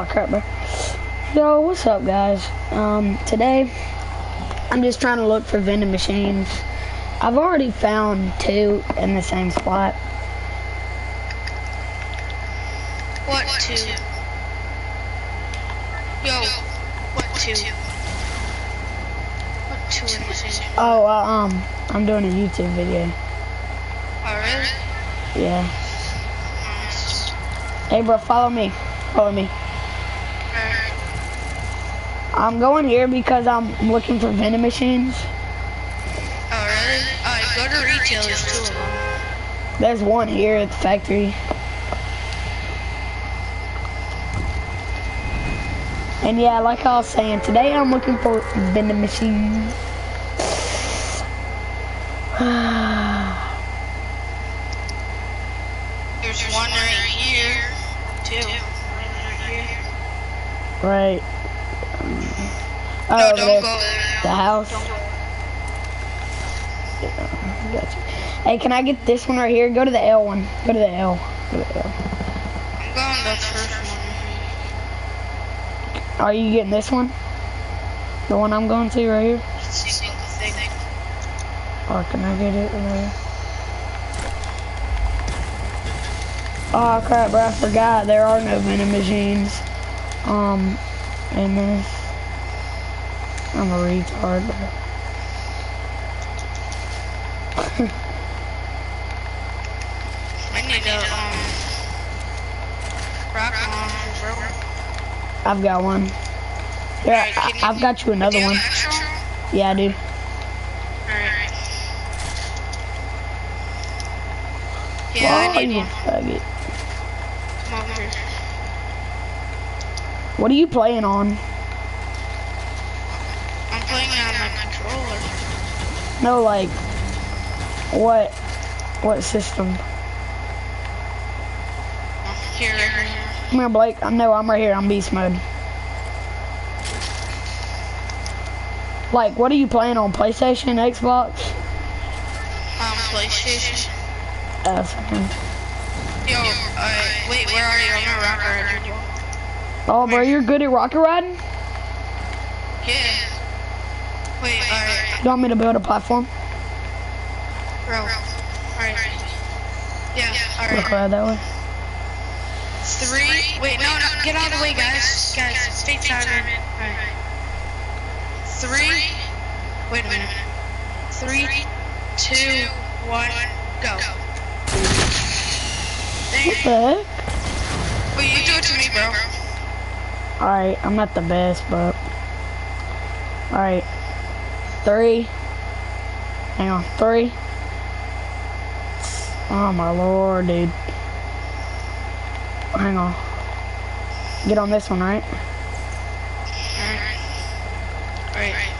Oh crap, bro. Yo, what's up, guys? Um, today I'm just trying to look for vending machines. I've already found two in the same spot. What two? Yo, what two? What two in the same? Oh, uh, um, I'm doing a YouTube video. Oh, really? Yeah. Hey, bro, follow me. Follow me. Alright. I'm going here because I'm looking for vending machines. Oh, really? Alright, go to retail, there's two of them. There's one here at the factory. And yeah, like I was saying, today I'm looking for vending machines. There's one right here. Two. Right here. Oh, No, don't there. go there. The house. Don't go. Gotcha. Hey, can I get this one right here? Go to the L one. Go to the L. Go to the L. I'm going the first one. Are you getting this one? The one I'm going to right here? Or can I get it right here? Oh crap, bro, I forgot there are no vending machines. Um, in this. I'm a retard. I need a, um, rock launcher, bro. I've got one. Here, Alright, I, I've got you another one. Yeah, I do. Alright. Yeah, I Oh, need you one. faggot. Come over here. What are you playing on? I'm playing on my controller. No, like, what, what system? Here, right here. Come here, Blake. I know I'm right here. I'm beast mode. Like, what are you playing on? PlayStation, Xbox? Um, PlayStation. Uh, fucking- Yo, alright, wait, where are you? I'm right here. oh, bro, you're good at rocket riding? Yeah. Wait, alright, You want me to build a platform? bro. Alright. Yeah, Rocket alright. ride that way. Three. Wait, no, no, no. get out of the way, guys. Guys, stay timing. Alright. Three. Wait a minute. Three, two, one, go. What Dang. the heck? Wait, you do it to me, bro. Alright, I'm not the best, but. Alright. Three. Hang on. Three. Oh my lord, dude. Hang on. Get on this one, right? Alright. Alright.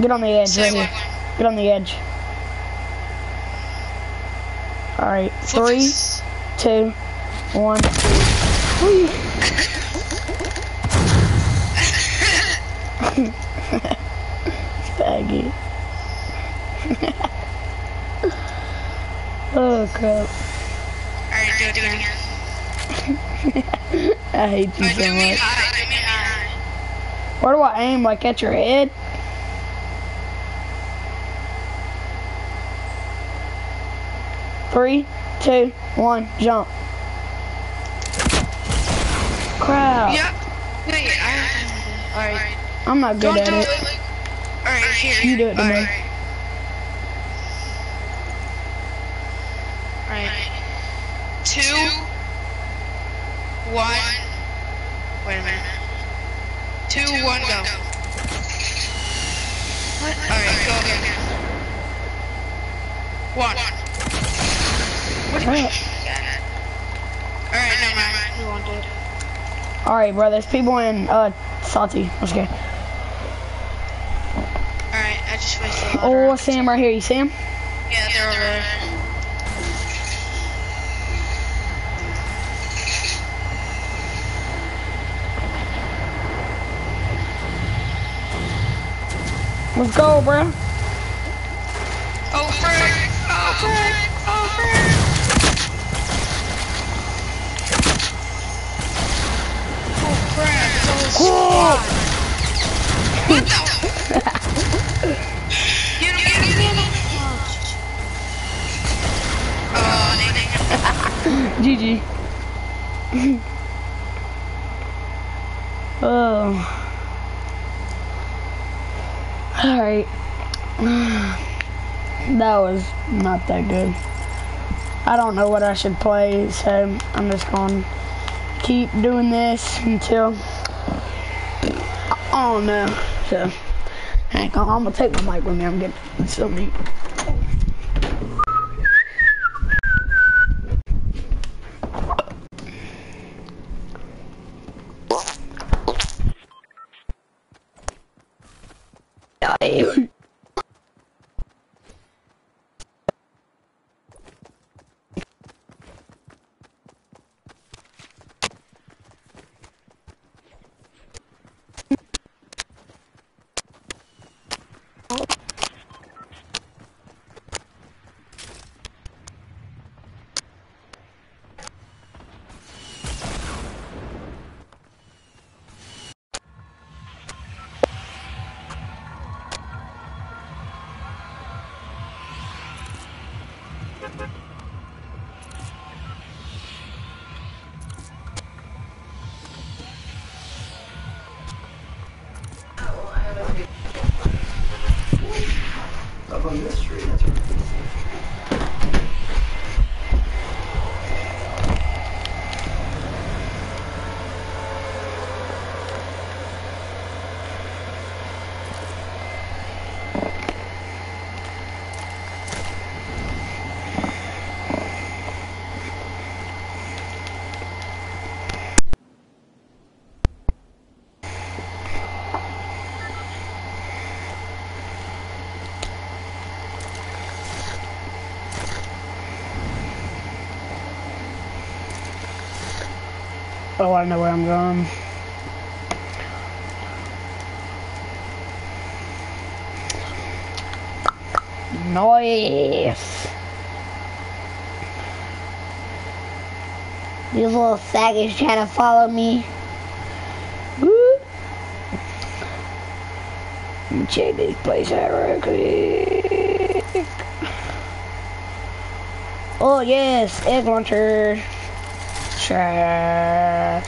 Get on the edge right here. Get on the edge. Alright. Three, two, one. Whee. Faggot. oh crap. Alright, do it again. I hate you so much. high, do me high. Where do I aim? Like at your head? Three, two, one, jump. Crap. Yep. Wait, I. Alright. I'm not good Don't at do it. it. Alright, here. You do it to me. Alright. Alright. Two. One. Wait a minute. Two, one, go. What? Alright, go again. One. What? Alright, never mind. We won't do it. Alright, bro, there's people in uh salty. Let's go. Oh, Sam right here. You see him? Yeah, they're over there. Let's go, bro. Oh, Frank! Oh, Frank! Oh Frank! Oh, what the? GG. oh. Alright. That was not that good. I don't know what I should play, so I'm just going to keep doing this until I don't know. So, I'm going to take my mic with me. I'm getting so neat. Oh, I know where I'm going. Nice. These little faggots trying to follow me. Woo. Me check this place out real quick. Oh yes, egg launcher. Trash.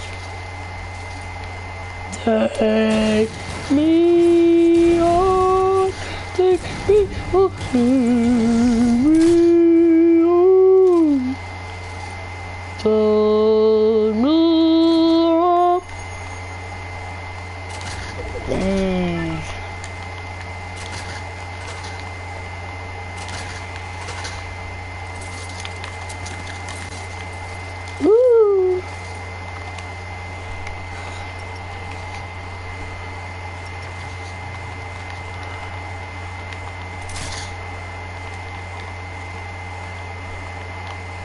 Take me on, take me on, take me on. Take me on. Dang. Woo.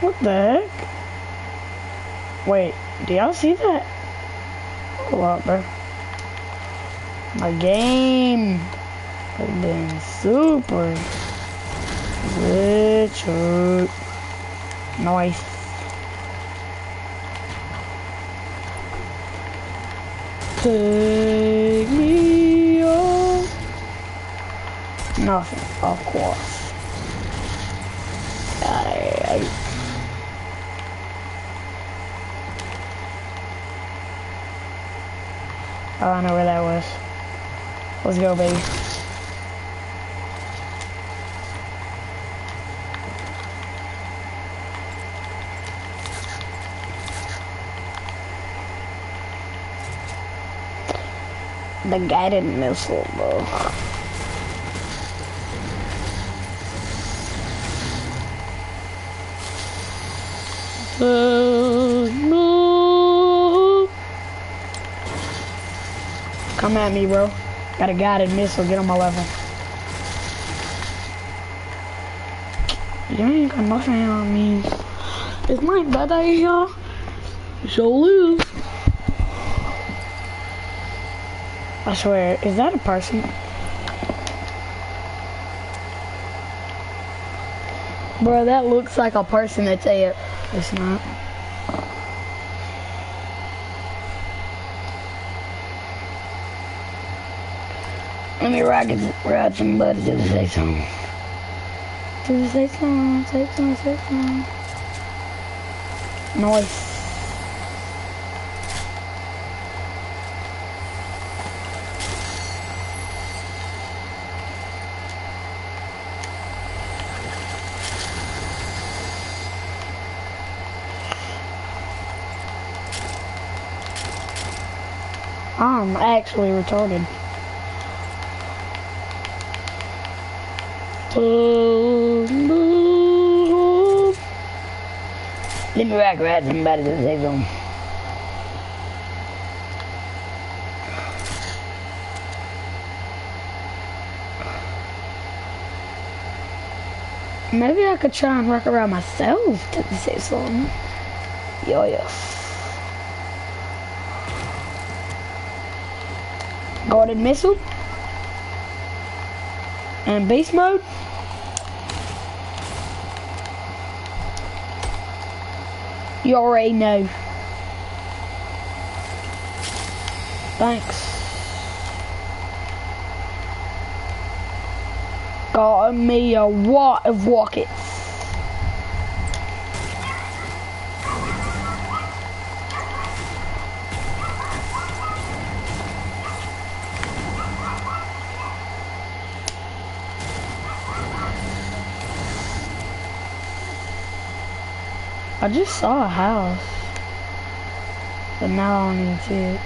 What the heck? Wait, do y'all see that? Hold up, bro. My game has been super glitched. Nice. Take me on. Nothing, of course. I, oh, I know where that was. Let's go, baby. The guided missile, bro. Uh, Come at me, bro. Got a guided missile. Get on my level. You ain't got nothing on me. It's my bad idea. So lose. I swear, is that a person? Bro, that looks like a person that's a. It's not. Let me ride, ride somebody to the say song. To the say song, say song. Nice. I'm actually retarded. Let me rock ride somebody to say something. Maybe I could try and rock around myself to say something. Yo, yo. Guided missile. And beast mode. You already know. Thanks. Got me a lot of rockets. I just saw a house. But now I don't even see it.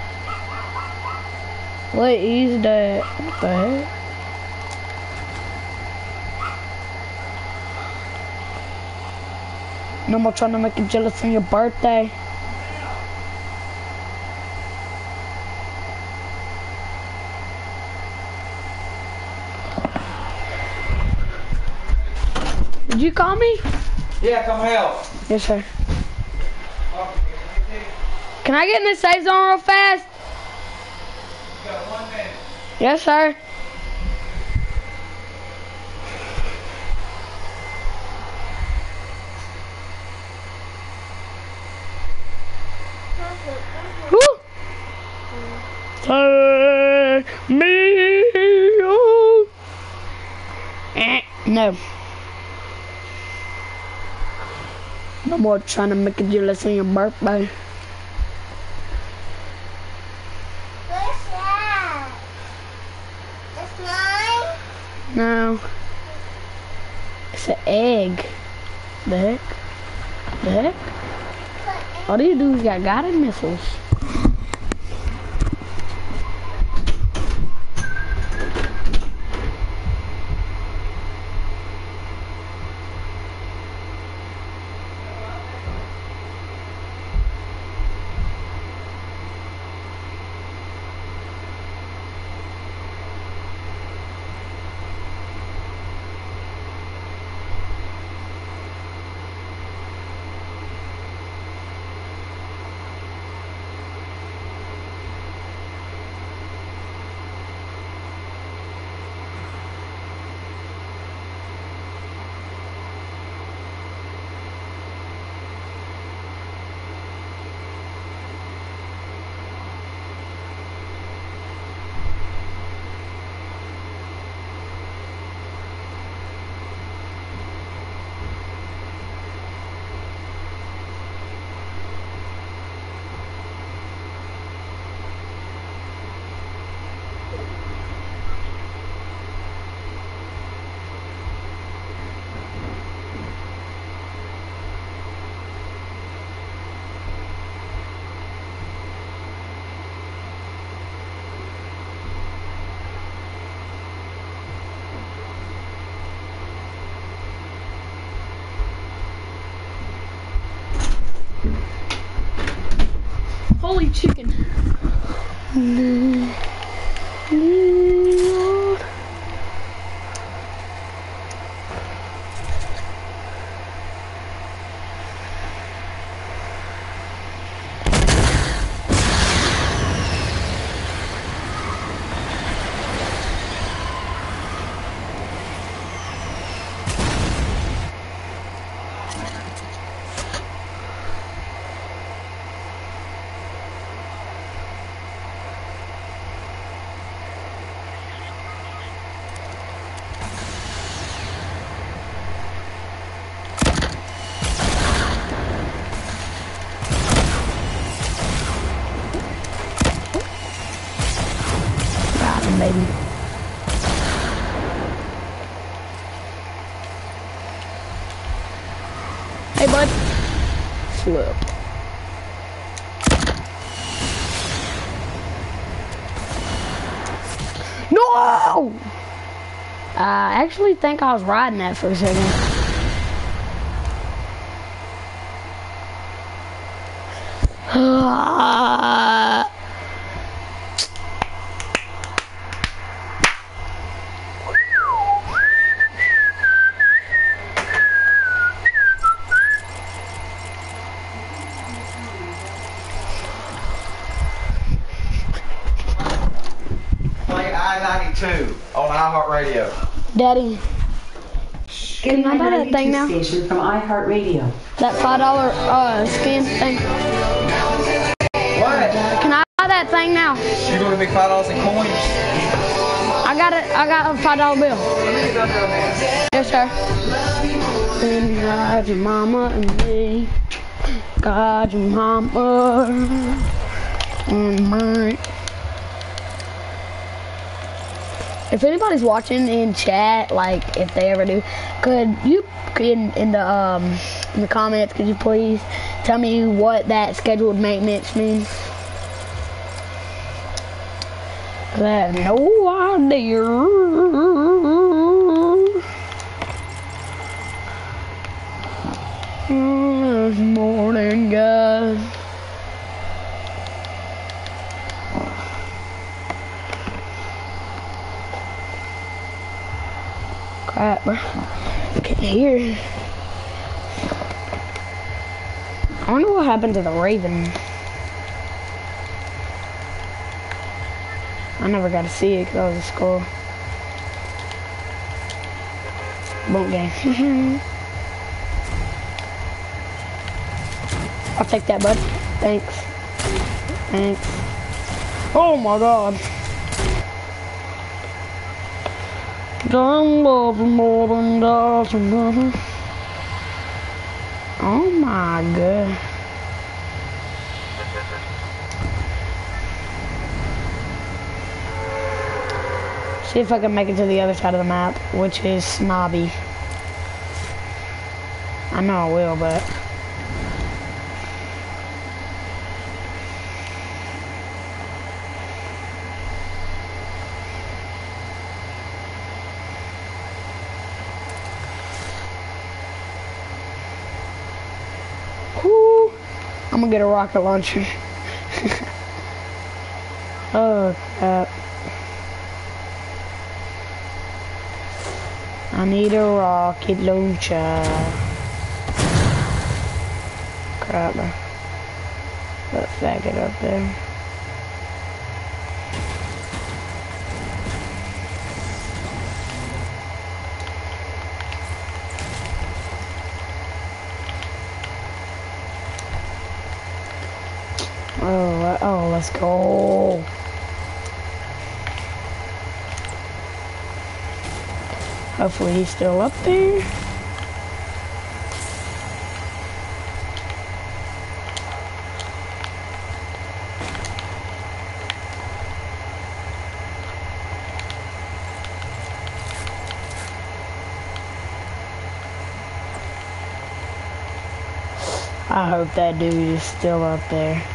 What is that? What the heck? No more trying to make you jealous on your birthday. Did you call me? Yeah, come help. Yes, sir. Can I get in the safe zone real fast? You got one minute. Yes, sir. Woo! Turn me on. Eh, No. No more trying to make it jealous on your birthday. What's that? It's mine? No. It's an egg. The heck? The heck? All these dudes got guided missiles. maybe. Hey, bud. Flip. No! Uh, I actually think I was riding that for a second. Daddy, Can I buy that thing now? Station from iHeartRadio. that five dollar uh skin thing. What? Can I buy that thing now? You gonna make five dollars in coins? I got it. I got a five dollar bill. Yes, sir. And God, your mama and me. God, your mama and me. If anybody's watching in chat, like if they ever do, could you in in the um in the comments could you please tell me what that scheduled maintenance means? I have no idea. This morning, guys. Hear. I wonder what happened to the Raven. I never got to see it because I was at school. Boat game. I'll take that, bud. Thanks. Thanks. Oh my god. Love more than dozen brothers. Oh my god. See if I can make it to the other side of the map, which is Snobby. I know I will, but... Whew. I'm gonna get a rocket launcher. oh, crap. I need a rocket launcher. Crap. That faggot up there. Oh, le- oh, let's go. Hopefully he's still up there. I hope that dude is still up there.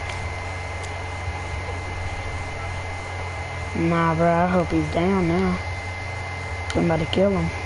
Nah, bro, I hope he's down now. Somebody kill him.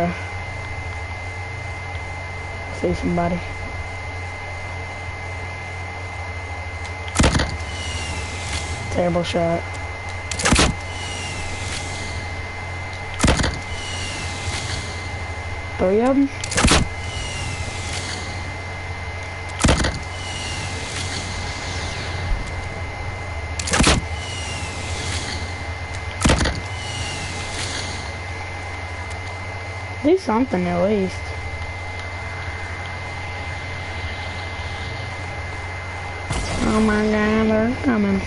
Oh. See somebody. Terrible shot. Three of them. Do something at least. Oh my god, they're coming.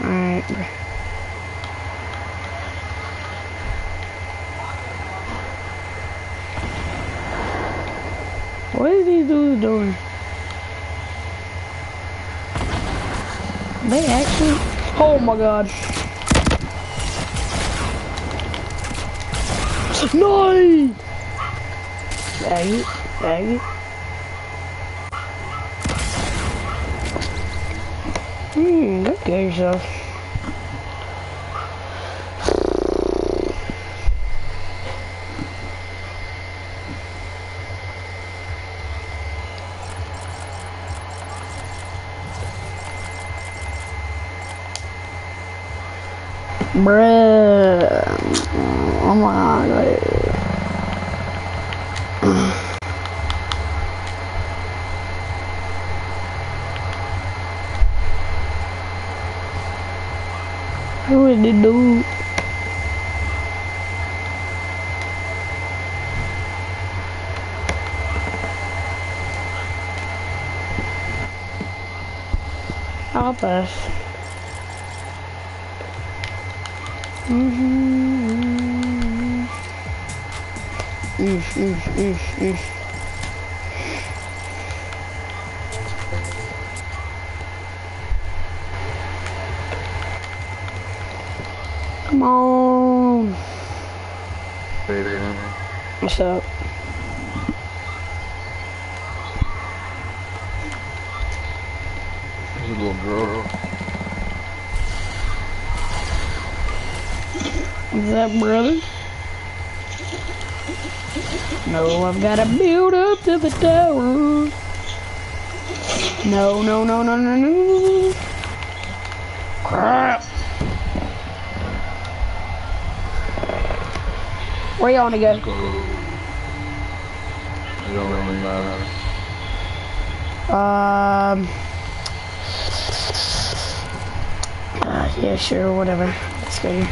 Alright. What is these dudes doing? They actually. Oh my god. No! Bag it, bag it. Hmm, look at yourself. Bruh. Oh my god. Who is the dude? I'll pass. Mm-hmm. Mm, mm, mm, mm. Come on. Baby. What's up? There's a little girl. What's up, brother? No, I've got to build up to the tower. No, no, no, no, no, no. Crap. Where y'all go? Go. It don't really matter. Um. uh, yeah, sure, whatever. Let's go here.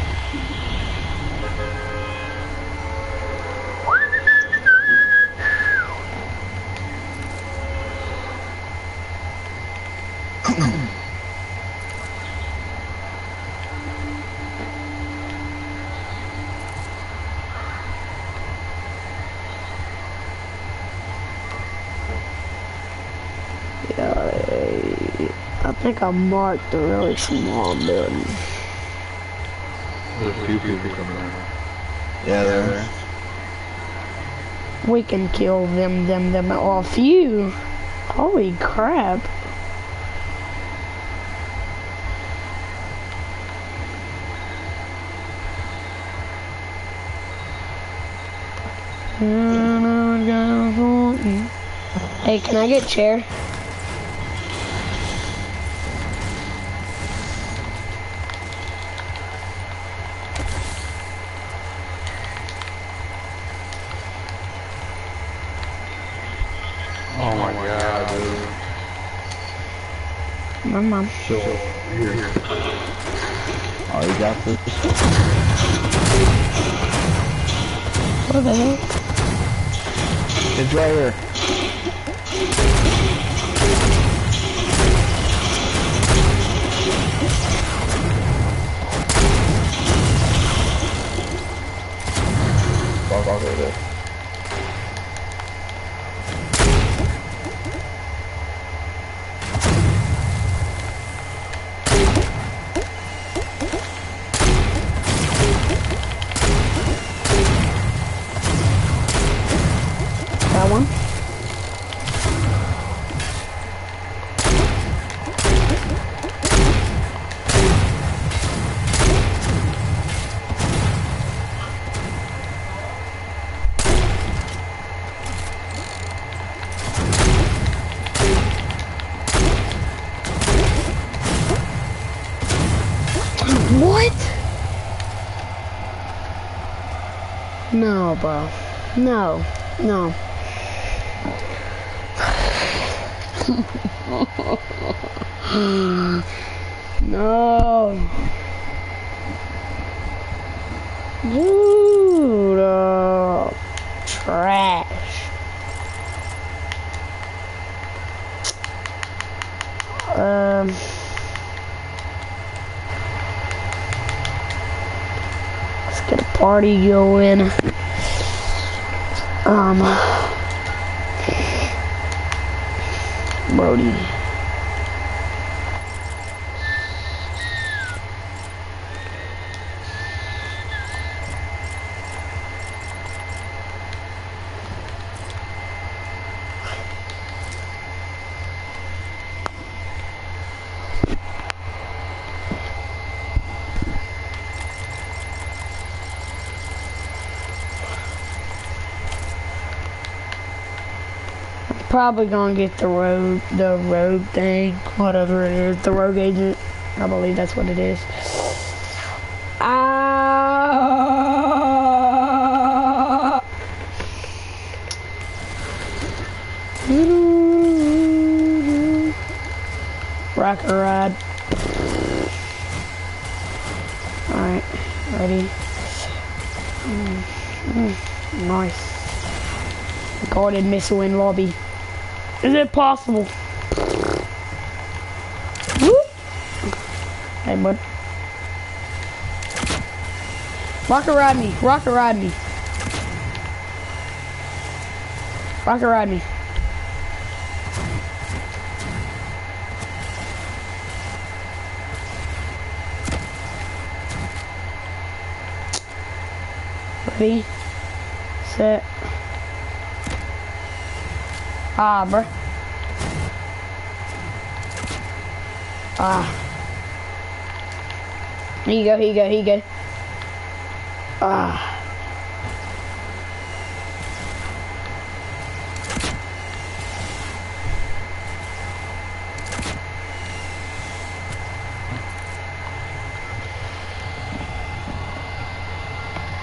Yeah, I think I marked the really small building. There's a few people coming in. Yeah, there. We can kill them, them, them, or a few. Holy crap. Hey, can I get chair? Oh my god, dude. My mom. So, here. Oh, you got this? What the hell? It's right here. Fuck off with it. Bro. No. No. no. Dude, uh, trash. Um. Let's get a party going. Um. Brody. Probably gonna get the road, the road thing, whatever it is, the rogue agent. I believe that's what it is. Ah. Rocker ride. Alright, ready. Mm, mm, nice. Guided missile in lobby. Is it possible? Whoop. Hey, bud. Rocket ride me. Rocket ride me. Rocket ride me. Ready, set. Ah, bro. Ah. Here you go, here you go, here you go. Ah.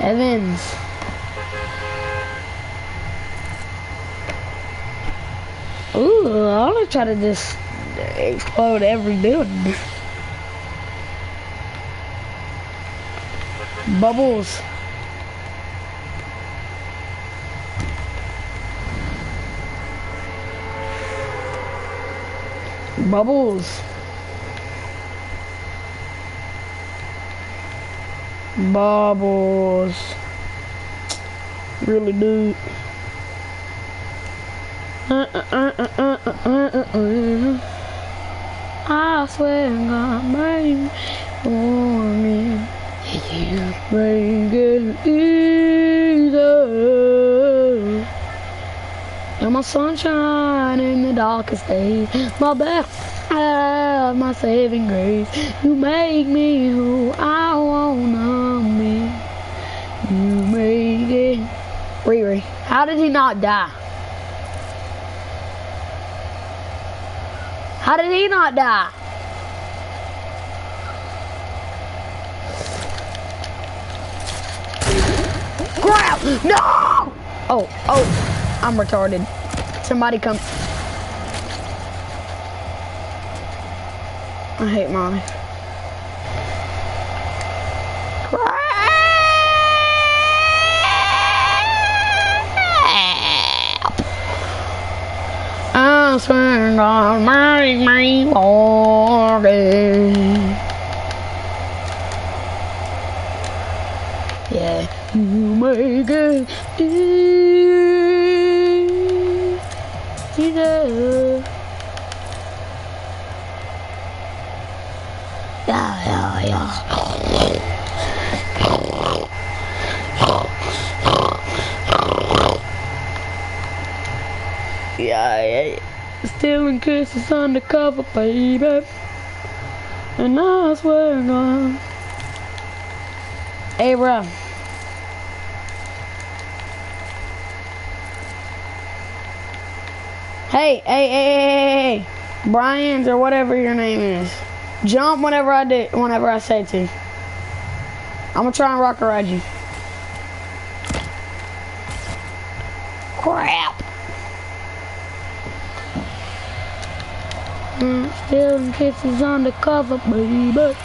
Evans. Ooh, I want to try to just explode every building. Bubbles. Bubbles. Bubbles. Really do. I swear God made for me. You make it easy. You're my sunshine in the darkest days. My best, my saving grace. You make me who I wanna be. You make it. Riri, how did he not die? How did he not die? Grab! No! Oh, oh, I'm retarded. Somebody come. I hate mommy. God, make me morning. Yeah, you make it Stealing kisses undercover, baby. And I swear God. Hey, bro. Hey, hey, hey, hey, hey. Brian's or whatever your name is. Jump whenever I do, whenever I say to. You. I'm gonna try and rocket ride you. Crap. Mm, still in kisses undercover, baby.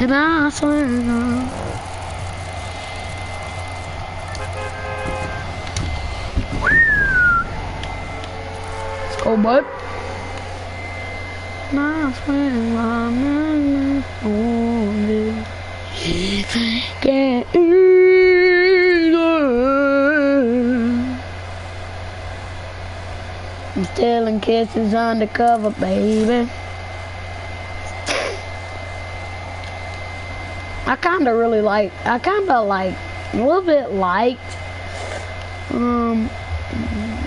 And I swear. uh, Let's go, bud. My friend, I'm on it. Stealing kisses undercover, baby. I kind of really like, I kind of like, a little bit liked, um,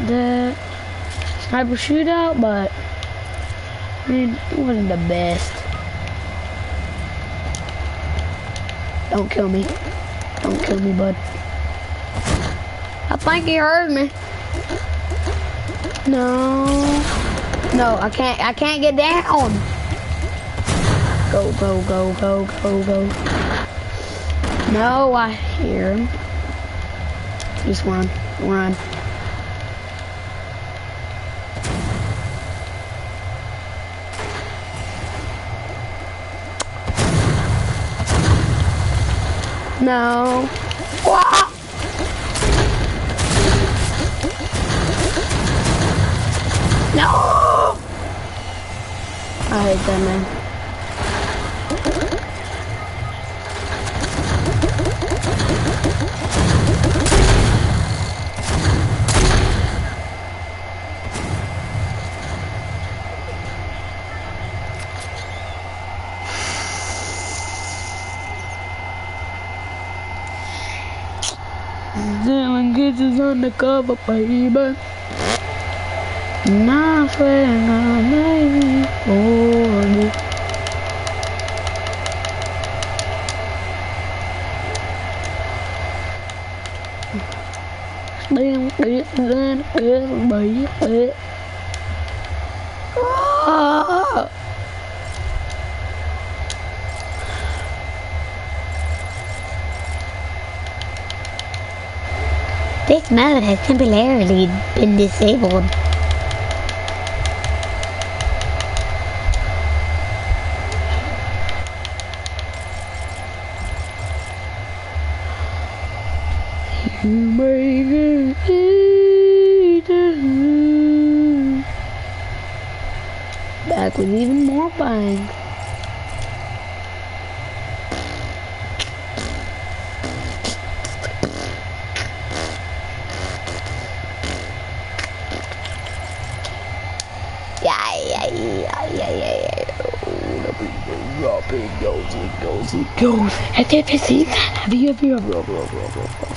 the sniper shootout, but I mean, it wasn't the best. Don't kill me. Don't kill me, bud. I think he heard me. No. No, I can't I can't get down. Go, go, go, go, go, go. No, I hear him. Just run, run. No. Wah! No! I hate that man. Dylan gets his undercover, baby. This mode has temporarily been disabled. You make it easy. Back with even more bang. Oh, goes it goes, it goes. Have you ever seen that? Have you ever?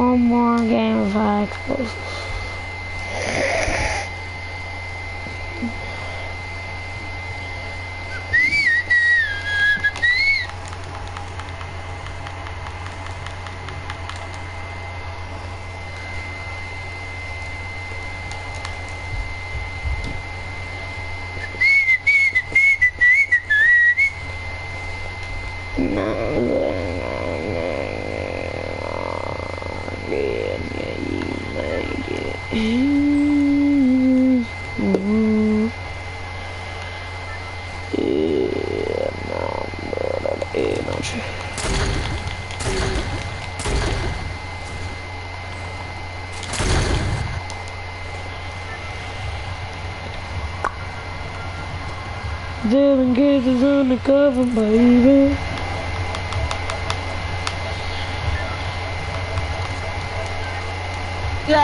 One more game of high explosives. Dylan Gates is undercover, baby.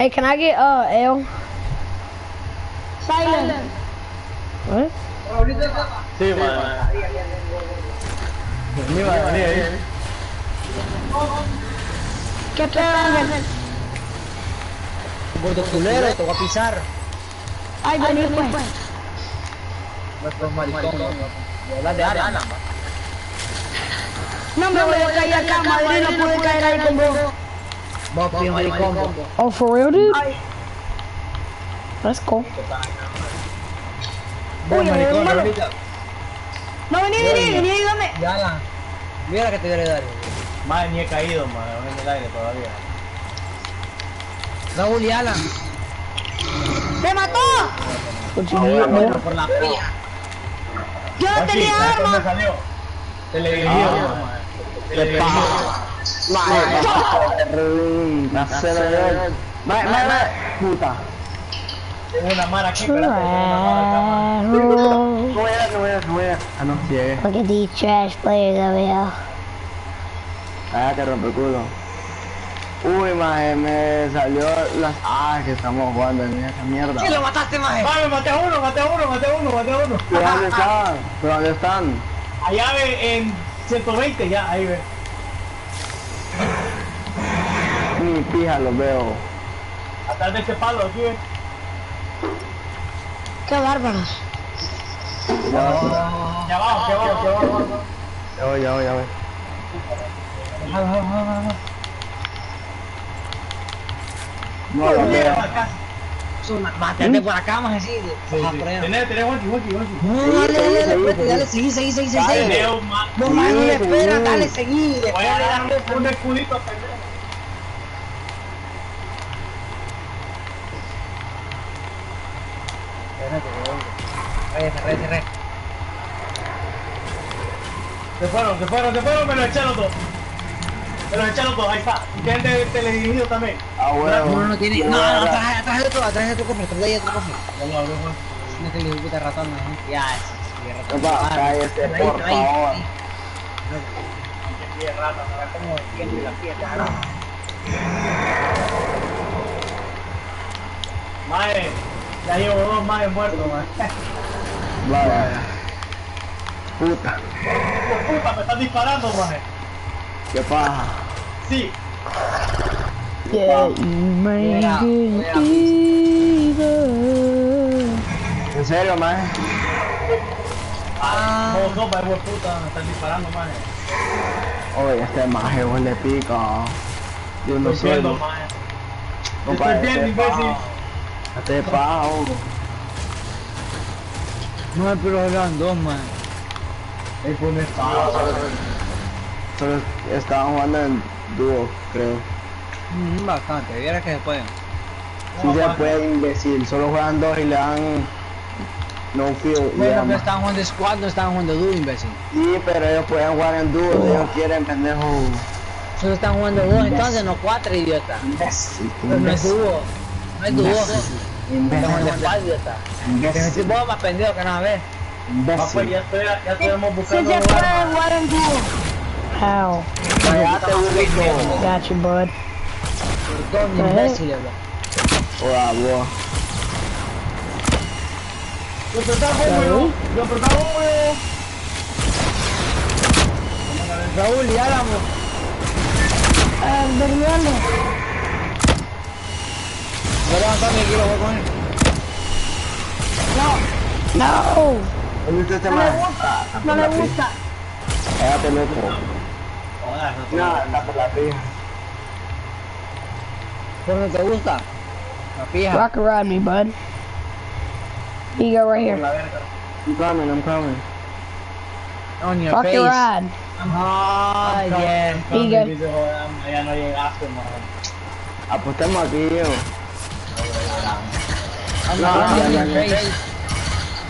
Hey, can I get uh L? Silent. What? Sí, man. Vení, man, vení, vení. ¿Qué pedo, Ángel? Gordo culero, te voy a pisar. Ay, vení, pues. Nuestros maricones. Hablas de área. No me voy a caer acá, Madrid, no pude caer ahí con vos. Bob, Bob, Bob, combo. Oh, for real, dude? I... Let's go. Voy, maricón, ahorita. No, vení, vení, vení, ayúdame. Ya la. Mira que te voy a ayudar. Madre, ni he caído, madre, en el aire todavía. Raúl y Alan. Pues ¡Me mató! Continúa, oh, por la pía. Yo no tenía arma. Te le dirigió. ¿Qué pasa? Puta. Tengo una mara aquí, espérate. tengo una mara acá. No voy a, no voy a, no voy a. Ah, no, llegué. Look at these trash players over here. Ah, te rompe el culo. Uy, maje, me salió las... Ah, que estamos jugando en esa mierda. ¿Qué lo mataste, maje? Mame, maté a uno, maté a uno, maté a uno, maté a uno. ¿Pero dónde están? ¿Pero dónde están? Allá ve en 120, ya, ahí ve. Ni pija los veo. Atrás de este palo, ve. Qué bárbaros. Ya, Ya abajo, que abajo, que abajo. ya voy, ya voy, ya voy. No, veo. Mátate por acá, sí. Por allá. Tenés, tenés, Juanqui, Juanqui, Juanqui. No, dale, dale, dale, dale, seguí, seguí, seguí, seguí. No, no esperas, dale, seguí. Voy a darle un escudito a pendejo. Oye, cerré, cerré. Se fueron, se fueron, se fueron, me lo echaron todos. Me lo echaron todos, ahí está. Y tienen de teledirigido también. Ah, huevo. No, no tiene. No, dar- atrás, atrás de otro, atrás de otro cofre, atrás de otro cofre. Ya lo. No te le puta ratón, ¿no? Ya, sí, ratón. Cállate, ahí, por favor. ahí. Qué pie rata, ¿no? Como siempre la fiesta. Mae, ya llevo dos maes muertos puta. Hijo puta, me están disparando, maje. ¿Qué pasa? Sí. Yeah, mira, mira. ¿En serio, maje? Ah. No, no, maje, puta, me están disparando, maje. Oye, este maje huele pica. Yo no sé. Estoy viendo, maje. No, Estoy viendo, imbécil. Este pavo. No, pero eran dos, maje. Ahí fue un estado. Solo estaban jugando en dúo, creo. Mm, bastante, viera que se pueden. Si se puede, imbécil. Solo juegan dos y le dan no field. y Bueno, no estaban jugando squad, no estaban jugando dúo, imbécil. Sí, pero ellos pueden jugar en dúo. Ellos quieren, pendejo. Solo están jugando dos, entonces no cuatro, idiota. Imbécil. Pero no es Imbécil. dúo. No es dúo. Están jugando Imbécil. squad, idiota. Te Imbécil. metí vos más pendejo que nada, ves. Va, Bafo ali, eu tenho uma bocada no ar. What I'm? How? Got bud. Don't be messy, Olá, boa. Tá tá eu apertava um eu, eu apertava um. Raul, ya la amor. Ah, Bernardo. Voy a levantarme aquí, lo voy não. poner. Le maje? gusta. No le gusta. Cállate, loco. Joder, no te No, está por la pija. ¿Por no te gusta? La pija. Rock and ride me, bud. You go right here. I'm coming, I'm coming. On your Rock face. and ride. Ah, yeah. Here you go. Dice, joder, ya no llegaste, man. Apostemos aquí, yo. I'm No, on ya, your ya, ya. face. No, no, no, no, no.